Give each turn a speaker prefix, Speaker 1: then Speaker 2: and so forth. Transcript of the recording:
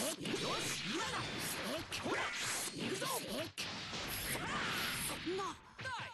Speaker 1: 行くぞな